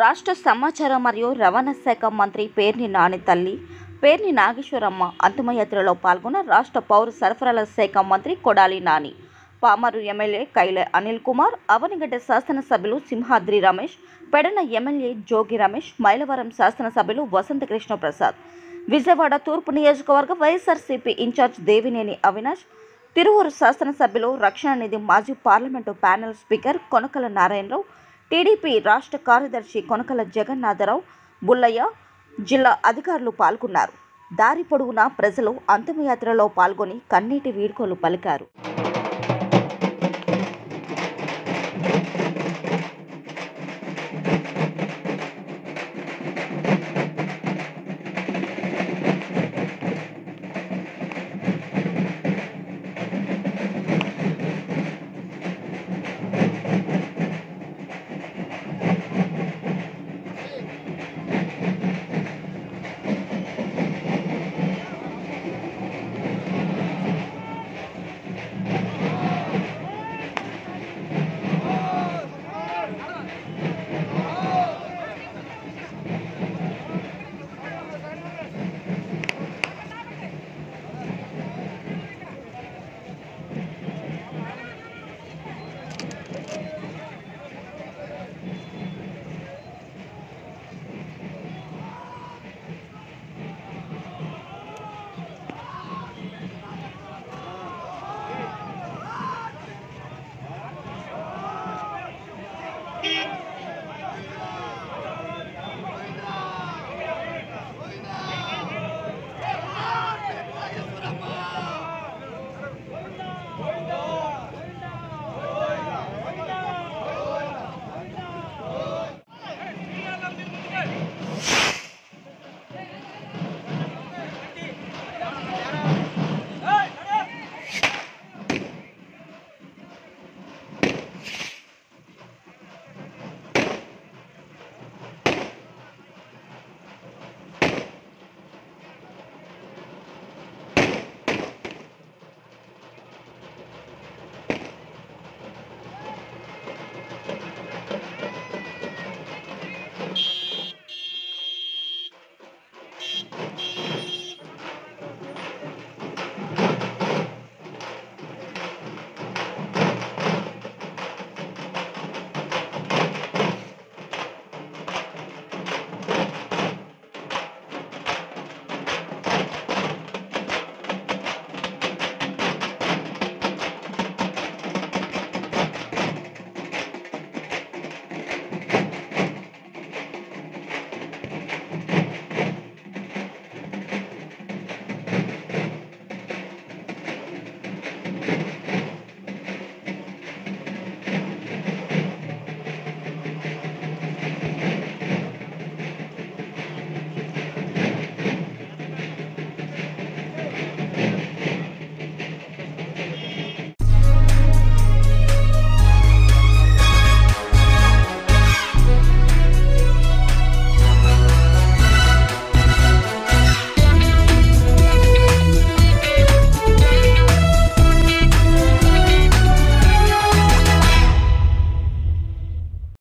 రాష్ట్ర సమాచార మరియు రవాణా శాఖ మంత్రి పేర్ని నాని తల్లి పేర్ని నాగేశ్వరమ్మ అంతిమయాత్రలో పాల్గొన్న రాష్ట్ర పౌర సరఫరాల శాఖ మంత్రి కొడాలి నాని. పామరు ఎమ్మెల్యే కైల అనిల్ కుమార్ అవనిగడ్డ శాసనసభ్యులు సింహాద్రి రమేష్ పెడన ఎమ్మెల్యే జోగి రమేష్ మైలవరం శాసనసభ్యులు వసంత కృష్ణ ప్రసాద్. విజయవాడ తూర్పు నియోజకవర్గ వైఎస్ఆర్సీపీ ఇన్ఛార్జ్ దేవినేని అవినాష్ తిరువూరు శాసనసభ్యులు రక్షణ నిధి మాజీ parliament panel speaker Konakalla Narayana Rao TDP రాష్ట్ర కార్యదర్శి కొనకల జగన్నాథరావు బుల్లయ్య జిల్లా అధికారులు పాల్గొన్నారు. దారి పొడవునా ప్రజలు అంతిమయాత్రలో పాల్గొని కన్నీటి వీడ్కోలు పలికారు.